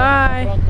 Bye.